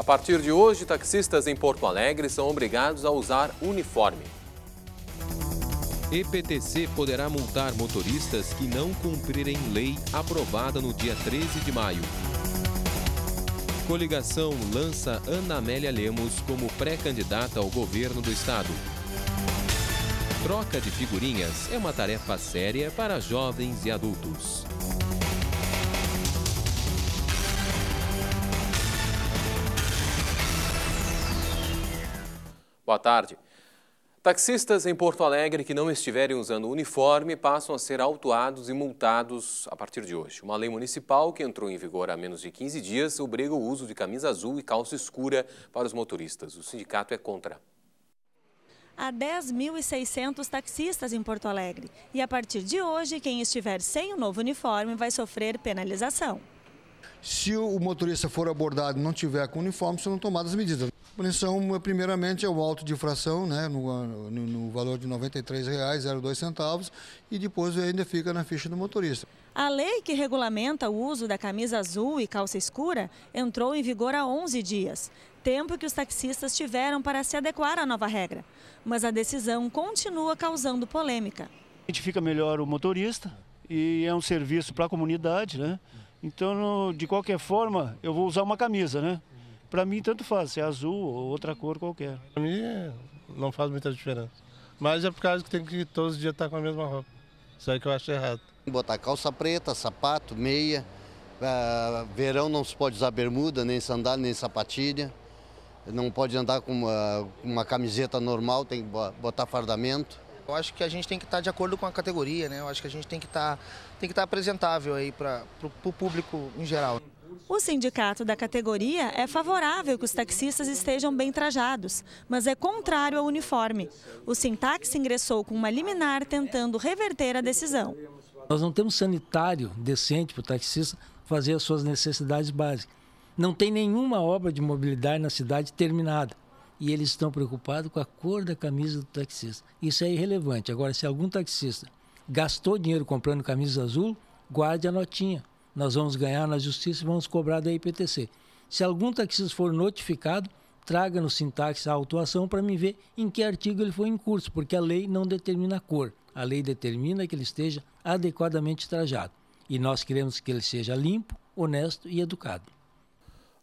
A partir de hoje, taxistas em Porto Alegre são obrigados a usar uniforme. EPTC poderá multar motoristas que não cumprirem lei aprovada no dia 13 de maio. Coligação lança Ana Amélia Lemos como pré-candidata ao governo do estado. Troca de figurinhas é uma tarefa séria para jovens e adultos. Boa tarde. Taxistas em Porto Alegre que não estiverem usando uniforme passam a ser autuados e multados a partir de hoje. Uma lei municipal que entrou em vigor há menos de 15 dias obriga o uso de camisa azul e calça escura para os motoristas. O sindicato é contra. Há 10.600 taxistas em Porto Alegre e a partir de hoje, quem estiver sem o novo uniforme vai sofrer penalização. Se o motorista for abordado e não tiver com uniforme, serão tomadas medidas. A punição, primeiramente, é o auto de infração, né, no, no, no valor de R$ 93,02 e depois ainda fica na ficha do motorista. A lei que regulamenta o uso da camisa azul e calça escura entrou em vigor há 11 dias, tempo que os taxistas tiveram para se adequar à nova regra. Mas a decisão continua causando polêmica. Identifica melhor o motorista e é um serviço para a comunidade, né? Então, de qualquer forma, eu vou usar uma camisa, né? Para mim, tanto faz, se é azul ou outra cor qualquer. Para mim, não faz muita diferença. Mas é por causa que tem que todos os dias estar com a mesma roupa. Isso aí que eu acho errado. Botar calça preta, sapato, meia. Uh, verão não se pode usar bermuda, nem sandália, nem sapatilha. Não pode andar com uma, uma camiseta normal, tem que botar fardamento. Eu acho que a gente tem que estar de acordo com a categoria, né? Eu acho que a gente tem que estar, tem que estar apresentável aí para o público em geral. O sindicato da categoria é favorável que os taxistas estejam bem trajados, mas é contrário ao uniforme. O Sintax ingressou com uma liminar tentando reverter a decisão. Nós não temos sanitário decente para o taxista fazer as suas necessidades básicas. Não tem nenhuma obra de mobilidade na cidade terminada e eles estão preocupados com a cor da camisa do taxista. Isso é irrelevante. Agora, se algum taxista gastou dinheiro comprando camisa azul, guarde a notinha. Nós vamos ganhar na justiça e vamos cobrar da IPTC. Se algum taxista for notificado, traga no sintaxe a autuação para me ver em que artigo ele foi em curso, porque a lei não determina a cor. A lei determina que ele esteja adequadamente trajado. E nós queremos que ele seja limpo, honesto e educado.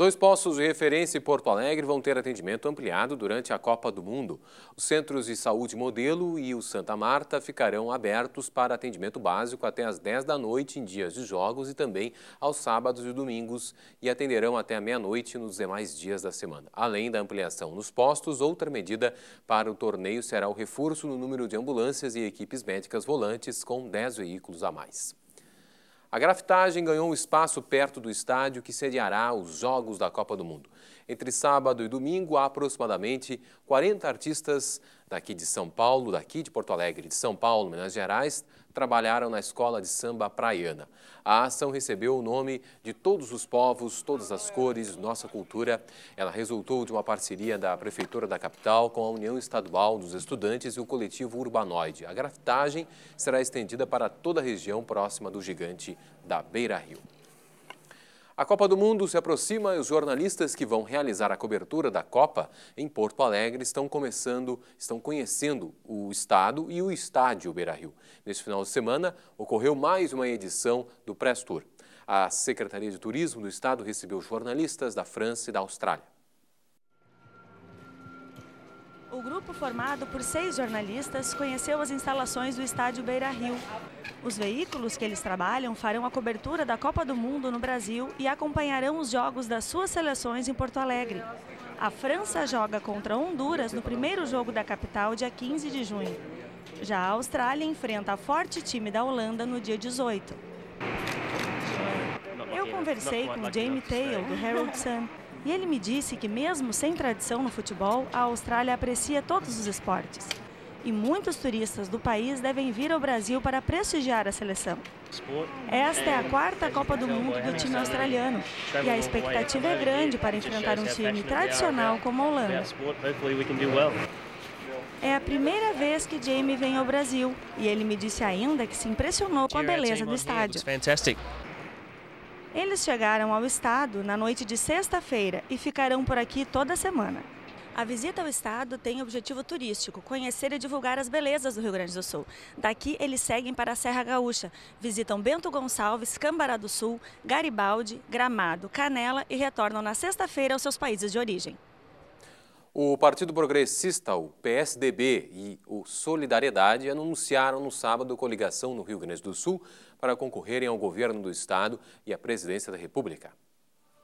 Dois postos de referência em Porto Alegre vão ter atendimento ampliado durante a Copa do Mundo. Os Centros de Saúde Modelo e o Santa Marta ficarão abertos para atendimento básico até às 10 da noite em dias de jogos e também aos sábados e domingos e atenderão até a meia-noite nos demais dias da semana. Além da ampliação nos postos, outra medida para o torneio será o reforço no número de ambulâncias e equipes médicas volantes com 10 veículos a mais. A grafitagem ganhou um espaço perto do estádio que sediará os Jogos da Copa do Mundo. Entre sábado e domingo, há aproximadamente 40 artistas daqui de São Paulo, daqui de Porto Alegre, de São Paulo, Minas Gerais, trabalharam na escola de samba praiana. A ação recebeu o nome de todos os povos, todas as cores, nossa cultura. Ela resultou de uma parceria da Prefeitura da capital com a União Estadual dos Estudantes e o coletivo Urbanoide. A grafitagem será estendida para toda a região próxima do gigante da Beira Rio. A Copa do Mundo se aproxima e os jornalistas que vão realizar a cobertura da Copa em Porto Alegre estão começando, estão conhecendo o estado e o estádio Beira-Rio. Neste final de semana ocorreu mais uma edição do Press Tour. A Secretaria de Turismo do estado recebeu jornalistas da França e da Austrália. O grupo, formado por seis jornalistas, conheceu as instalações do estádio Beira Rio. Os veículos que eles trabalham farão a cobertura da Copa do Mundo no Brasil e acompanharão os jogos das suas seleções em Porto Alegre. A França joga contra Honduras no primeiro jogo da capital, dia 15 de junho. Já a Austrália enfrenta a forte time da Holanda no dia 18. Eu conversei com Jamie Taylor, do Herald Sun, e ele me disse que, mesmo sem tradição no futebol, a Austrália aprecia todos os esportes. E muitos turistas do país devem vir ao Brasil para prestigiar a seleção. Esta é a quarta Copa do Mundo do time australiano e a expectativa é grande para enfrentar um time tradicional como a Holanda. É a primeira vez que Jamie vem ao Brasil e ele me disse ainda que se impressionou com a beleza do estádio. Eles chegaram ao estado na noite de sexta-feira e ficarão por aqui toda semana. A visita ao estado tem objetivo turístico, conhecer e divulgar as belezas do Rio Grande do Sul. Daqui eles seguem para a Serra Gaúcha, visitam Bento Gonçalves, Cambará do Sul, Garibaldi, Gramado, Canela e retornam na sexta-feira aos seus países de origem. O Partido Progressista, o PSDB e o Solidariedade anunciaram no sábado coligação no Rio Grande do Sul para concorrerem ao governo do estado e à presidência da República.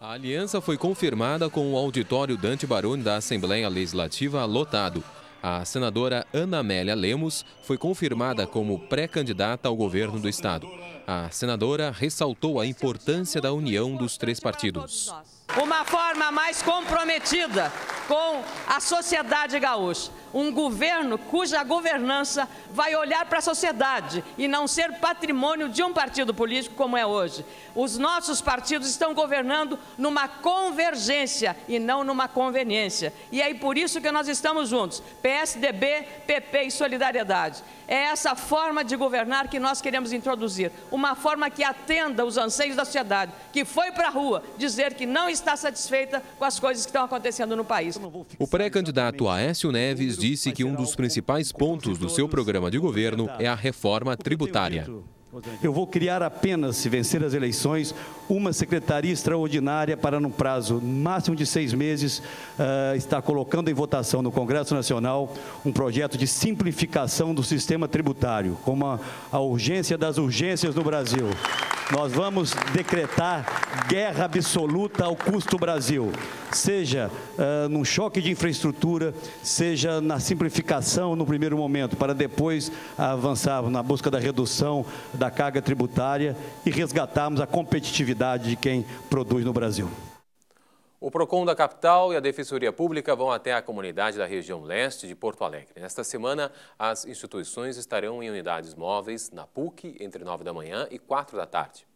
A aliança foi confirmada com o auditório Dante Baroni da Assembleia Legislativa lotado. A senadora Ana Amélia Lemos foi confirmada como pré-candidata ao governo do estado. A senadora ressaltou a importância da união dos três partidos. Uma forma mais comprometida com a sociedade gaúcha um governo cuja governança vai olhar para a sociedade e não ser patrimônio de um partido político como é hoje. Os nossos partidos estão governando numa convergência e não numa conveniência. E é por isso que nós estamos juntos, PSDB, PP e Solidariedade. É essa forma de governar que nós queremos introduzir, uma forma que atenda os anseios da sociedade, que foi para a rua dizer que não está satisfeita com as coisas que estão acontecendo no país. O pré-candidato Aécio Neves disse que um dos principais pontos do seu programa de governo é a reforma tributária. Eu vou criar apenas, se vencer as eleições, uma secretaria extraordinária para, no prazo máximo de seis meses, uh, estar colocando em votação no Congresso Nacional um projeto de simplificação do sistema tributário, como a, a urgência das urgências no Brasil. Nós vamos decretar guerra absoluta ao custo Brasil, seja uh, num choque de infraestrutura, seja na simplificação no primeiro momento, para depois avançar na busca da redução da carga tributária e resgatarmos a competitividade de quem produz no Brasil. O PROCON da capital e a Defensoria Pública vão até a comunidade da região leste de Porto Alegre. Nesta semana, as instituições estarão em unidades móveis na PUC entre 9 da manhã e 4 da tarde.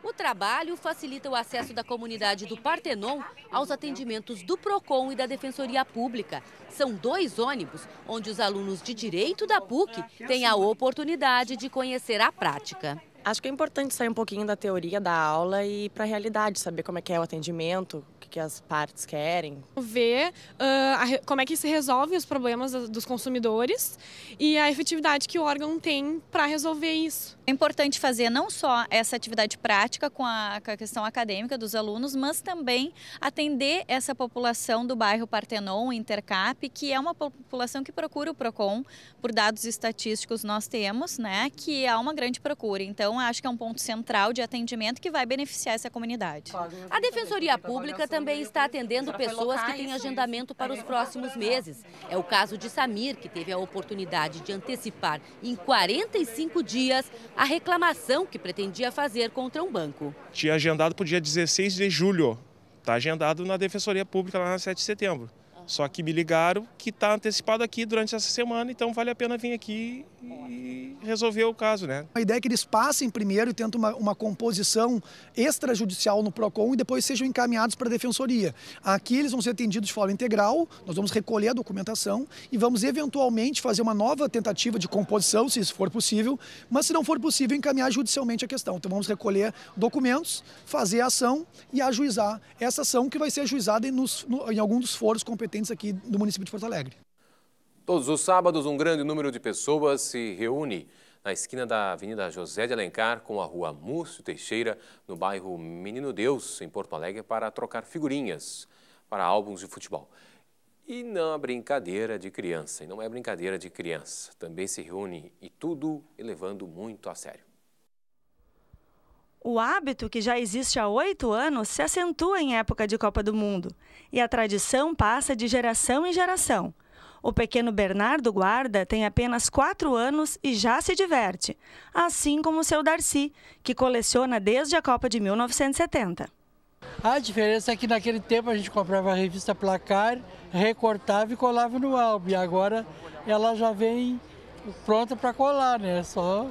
O trabalho facilita o acesso da comunidade do Partenon aos atendimentos do PROCON e da Defensoria Pública. São dois ônibus onde os alunos de Direito da PUC têm a oportunidade de conhecer a prática. Acho que é importante sair um pouquinho da teoria da aula e para a realidade, saber como é que é o atendimento, que, que as partes querem. Ver uh, como é que se resolve os problemas dos consumidores e a efetividade que o órgão tem para resolver isso. É importante fazer não só essa atividade prática com a, com a, questão acadêmica dos alunos, mas também atender essa população do bairro Partenon, Intercap, que é uma população que procura o PROCON, por dados estatísticos nós temos, né, que há uma grande procura. Então, acho que é um ponto central de atendimento que vai beneficiar essa comunidade. A Defensoria Pública também está atendendo pessoas que têm agendamento para os próximos meses. É o caso de Samir, que teve a oportunidade de antecipar em 45 dias a reclamação que pretendia fazer contra um banco. Tinha agendado para o dia 16 de julho. Está agendado na Defensoria Pública lá na 7 de setembro. Só que me ligaram que está antecipado aqui durante essa semana, então vale a pena vir aqui e resolver o caso, né? A ideia é que eles passem primeiro e tentem uma, uma composição extrajudicial no PROCON e depois sejam encaminhados para a Defensoria. Aqui eles vão ser atendidos de forma integral, nós vamos recolher a documentação e vamos eventualmente fazer uma nova tentativa de composição, se isso for possível, mas se não for possível, encaminhar judicialmente a questão. Então vamos recolher documentos, fazer a ação e ajuizar essa ação que vai ser ajuizada em, nos, no, em algum dos foros competentes aqui do município de Porto Alegre. Todos os sábados, um grande número de pessoas se reúne na esquina da Avenida José de Alencar com a Rua Múcio Teixeira, no bairro Menino Deus, em Porto Alegre, para trocar figurinhas para álbuns de futebol. E não é brincadeira de criança, e não é brincadeira de criança. Também se reúne e tudo levando muito a sério. O hábito, que já existe há oito anos, se acentua em época de Copa do Mundo e a tradição passa de geração em geração. O pequeno Bernardo Guarda tem apenas quatro anos e já se diverte, assim como seu Darcy, que coleciona desde a Copa de 1970. A diferença é que naquele tempo a gente comprava a revista Placar, recortava e colava no álbum. E agora ela já vem pronta para colar, né? Só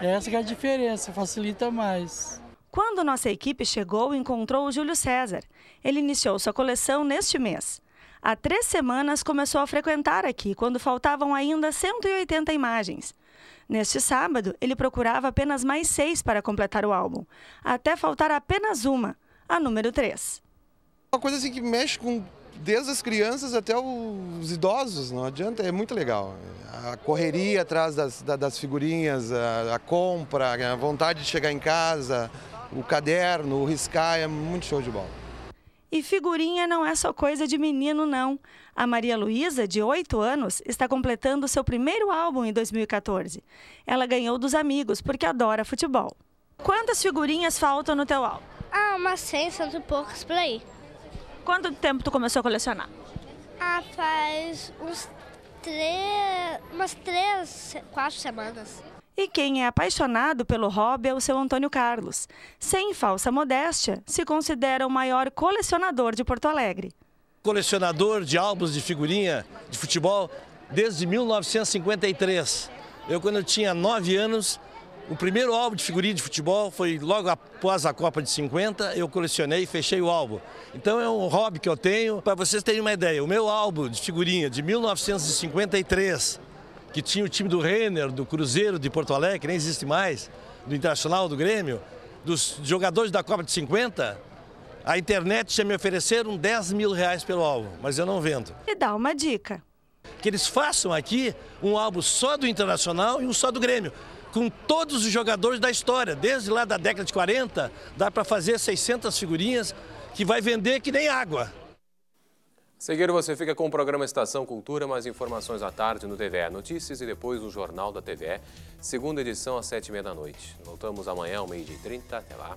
essa é a diferença, facilita mais. Quando nossa equipe chegou, encontrou o Júlio César. Ele iniciou sua coleção neste mês. Há três semanas começou a frequentar aqui, quando faltavam ainda 180 imagens. Neste sábado, ele procurava apenas mais seis para completar o álbum, até faltar apenas uma, a número 3. Uma coisa assim que mexe com desde as crianças até os idosos, não adianta, é muito legal. A correria atrás das, das figurinhas, a, a compra, a vontade de chegar em casa, o caderno, o riscar, é muito show de bola. E figurinha não é só coisa de menino, não. A Maria Luísa, de 8 anos, está completando seu primeiro álbum em 2014. Ela ganhou dos amigos porque adora futebol. Quantas figurinhas faltam no teu álbum? Ah, umas 100, cento e poucas por aí. Quanto tempo tu começou a colecionar? Ah, faz uns três, umas três, quatro semanas. E quem é apaixonado pelo hobby é o seu Antônio Carlos. Sem falsa modéstia, se considera o maior colecionador de Porto Alegre. Colecionador de álbuns de figurinha de futebol desde 1953. Eu, quando eu tinha nove anos, o primeiro álbum de figurinha de futebol foi logo após a Copa de 50, eu colecionei e fechei o álbum. Então é um hobby que eu tenho. Para vocês terem uma ideia, o meu álbum de figurinha de 1953, que tinha o time do Renner, do Cruzeiro de Porto Alegre, que nem existe mais, do Internacional, do Grêmio, dos jogadores da Copa de 50, a internet já me ofereceram 10 mil reais pelo álbum, mas eu não vendo. E dá uma dica. Que eles façam aqui um álbum só do Internacional e um só do Grêmio com todos os jogadores da história. Desde lá da década de 40, dá para fazer 600 figurinhas que vai vender que nem água. Seguir você fica com o programa Estação Cultura, mais informações à tarde no TVE Notícias e depois no Jornal da TVE, segunda edição às sete e meia da noite. Voltamos amanhã ao meio-dia e trinta. Até lá.